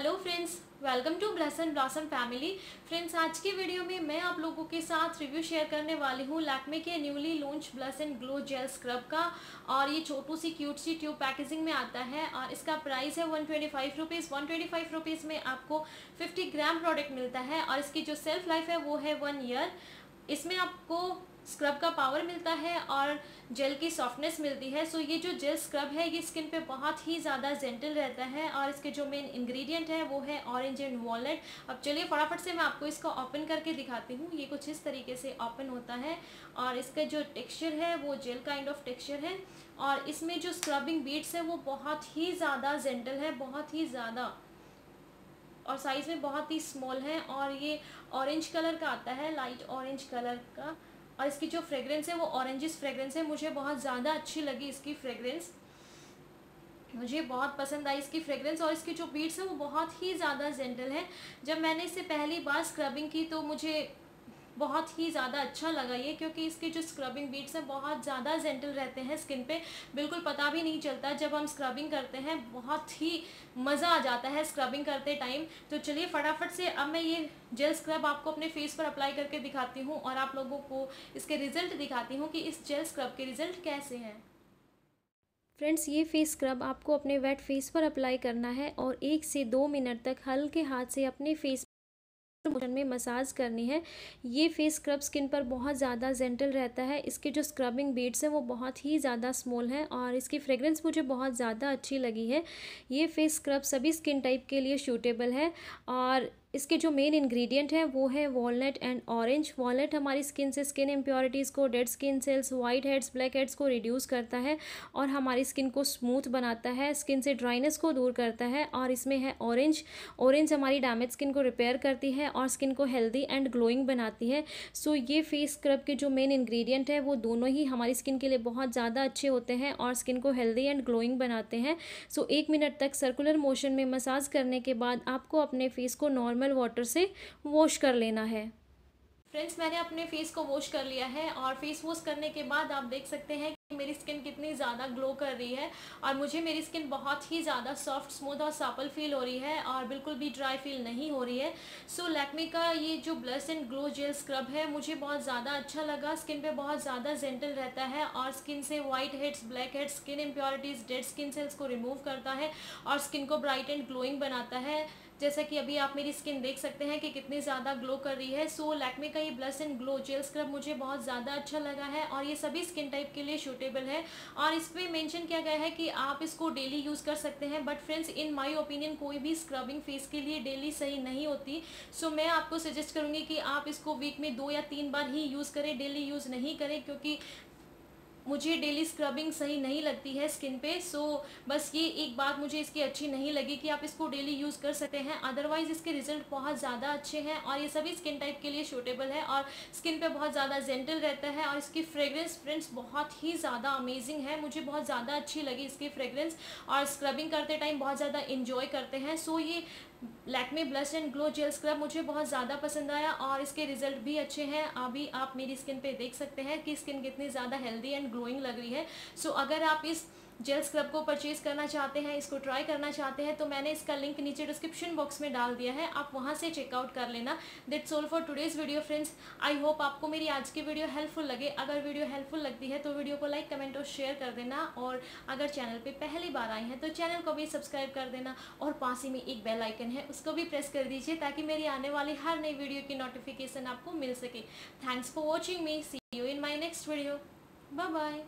Hello friends welcome to blossom blossom family friends आज की video में मैं आप लोगों के साथ रिव्यू शेयर करने वाली हूँ लैक्मे के newly launch blush and glow gel scrub का और ये छोटू सी क्यूट सी ट्यूब पैकेजिंग में आता है और इसका प्राइस है one twenty five rupees one twenty five rupees में आपको फिफ्टी ग्राम प्रोडक्ट मिलता है और इसकी जो सेल्फ लाइफ है वो है वन ईयर इसमें आपको स्क्रब का पावर मिलता है और जेल की सॉफ्टनेस मिलती है। सो ये जो जेल स्क्रब है, ये स्किन पे बहुत ही ज़्यादा जेंटल रहता है और इसके जो मेन इंग्रेडिएंट है, वो है ऑरेंज एंड वॉलनट अब चलिए फटाफट से मैं आपको इसको ओपन करके दिखाती हूँ। ये कुछ इस तरीके से ओपन होता है और इसका जो टेक्स्चर है, वो जेल काइंड ऑफ़ टेक्स्चर है और इसमें जो स्क्रबिंग बीट्स है, वो बहुत ही ज़्यादा जेंटल है, बहुत ही ज़्यादा और साइज़ में बहुत ही स्मॉल है और ये ऑरेंज कलर का आता है लाइट ऑरेंज कलर का। और इसकी जो फ्रेगरेंस है, वो ऑरेंजिस फ्रेगरेंस है, मुझे बहुत ज़्यादा अच्छी लगी इसकी फ्रेगरेंस मुझे बहुत पसंद आई इसकी फ्रेगरेंस और इसकी जो बीट्स है, वो बहुत ही ज़्यादा जेंटल है. जब मैंने इसे पहली बार स्क्रबिंग की तो मुझे बहुत ही ज़्यादा अच्छा लगा ये, क्योंकि इसके जो स्क्रबिंग बीट्स हैं बहुत ज़्यादा जेंटल रहते हैं स्किन पे। बिल्कुल पता भी नहीं चलता, जब हम स्क्रबिंग करते हैं, बहुत ही मज़ा आ जाता है स्क्रबिंग करते टाइम तो चलिए फटाफट से अब मैं ये जेल स्क्रब आपको अपने फेस पर अप्लाई करके दिखाती हूँ और आप लोगों को इसके रिज़ल्ट दिखाती हूँ कि इस जेल स्क्रब के रिज़ल्ट कैसे हैं। फ्रेंड्स ये फेस स्क्रब आपको अपने वेट फेस पर अप्लाई करना है और एक से दो मिनट तक हल्के हाथ से अपने फेस मोशन में मसाज करनी है। ये फेस स्क्रब स्किन पर बहुत ज़्यादा जेंटल रहता है। इसके जो स्क्रबिंग बीड्स हैं, वो बहुत ही ज़्यादा स्मॉल हैं और इसकी फ्रेग्रेंस मुझे बहुत ज़्यादा अच्छी लगी है। ये फेस स्क्रब सभी स्किन टाइप के लिए शूटेबल है और इसके जो मेन इंग्रेडिएंट हैं, वो है वॉलनट एंड ऑरेंज वॉलनट हमारी स्किन से स्किन इम्प्योरिटीज़ को dead skin cells white heads black heads को रिड्यूस करता है और हमारी स्किन को स्मूथ बनाता है स्किन से ड्राइनेस को दूर करता है और इसमें है ऑरेंज ऑरेंज हमारी डैमेज स्किन को रिपेयर करती है और स्किन को हेल्दी एंड ग्लोइंग बनाती है. सो ये फेस स्क्रब के जो मेन इन्ग्रीडियंट है, वो दोनों ही हमारी स्किन के लिए बहुत ज़्यादा अच्छे होते हैं और स्किन को हेल्दी एंड ग्लोइंग बनाते हैं. सो एक मिनट तक सर्कुलर मोशन में मसाज करने के बाद आपको अपने फेस को नॉर्मल नॉर्मल वाटर से वॉश कर लेना है। फ्रेंड्स मैंने अपने फेस को वॉश कर लिया है और फेस वॉश करने के बाद आप देख सकते हैं मेरी स्किन कितनी ज़्यादा ग्लो कर रही है और मुझे मेरी स्किन बहुत ही ज़्यादा सॉफ्ट स्मूथ और सापल फील हो रही है और बिल्कुल भी ड्राई फील नहीं हो रही है। सो so, लैक्मे का ये जो blush and glow gel scrub है मुझे बहुत ज़्यादा अच्छा लगा। स्किन पे बहुत ज़्यादा जेंटल रहता है और स्किन से white heads black heads skin impurities dead skin cells को रिमूव करता है और स्किन को ब्राइट एंड ग्लोइंग बनाता है। जैसा कि अभी आप मेरी स्किन देख सकते हैं कि कितनी ज़्यादा ग्लो कर रही है। सो so, लैक्मे का ये blush and glow gel scrub मुझे बहुत ज़्यादा अच्छा लगा है और ये सभी स्किन टाइप के लिए सूटेबल है। और इस पर मैंशन किया गया है कि आप इसको डेली यूज़ कर सकते हैं but friends in my opinion कोई भी स्क्रबिंग फेस के लिए डेली सही नहीं होती। सो so, मैं आपको सजेस्ट करूँगी कि आप इसको वीक में दो या तीन बार ही यूज़ करें डेली यूज़ नहीं करें क्योंकि मुझे डेली स्क्रबिंग सही नहीं लगती है स्किन पे सो बस ये एक बात मुझे इसकी अच्छी नहीं लगी कि आप इसको डेली यूज़ कर सकते हैं। अदरवाइज़ इसके रिज़ल्ट बहुत ज़्यादा अच्छे हैं और ये सभी स्किन टाइप के लिए सूटेबल है और स्किन पे बहुत ज़्यादा जेंटल रहता है और इसकी फ्रेगरेंस फ्रेंड्स बहुत ही ज़्यादा अमेजिंग है। मुझे बहुत ज़्यादा अच्छी लगी इसकी फ्रेगरेंस और स्क्रबिंग करते टाइम बहुत ज़्यादा इन्जॉय करते हैं। सो ये Lakme blush and glow gel scrub मुझे बहुत ज़्यादा पसंद आया और इसके रिज़ल्ट भी अच्छे हैं। अभी आप मेरी स्किन पे देख सकते हैं कि स्किन कितनी ज़्यादा हेल्दी एंड ग्लोइंग लग रही है। सो so, अगर आप इस जेल स्क्रब को परचेज़ करना चाहते हैं, इसको ट्राई करना चाहते हैं तो मैंने इसका लिंक नीचे डिस्क्रिप्शन बॉक्स में डाल दिया है। आप वहाँ से चेकआउट कर लेना। That's all for today's video friends I hope आपको मेरी आज की वीडियो हेल्पफुल लगे। अगर वीडियो हेल्पफुल लगती है तो वीडियो को लाइक कमेंट और शेयर कर देना। और अगर चैनल पर पहली बार आई हैं तो चैनल को भी सब्सक्राइब कर देना। और पास ही में एक बेल आइकन है, उसको भी प्रेस कर दीजिए, ताकि मेरी आने वाली हर नई वीडियो की नोटिफिकेशन आपको मिल सके। Thanks for watching me see you in my next video bye bye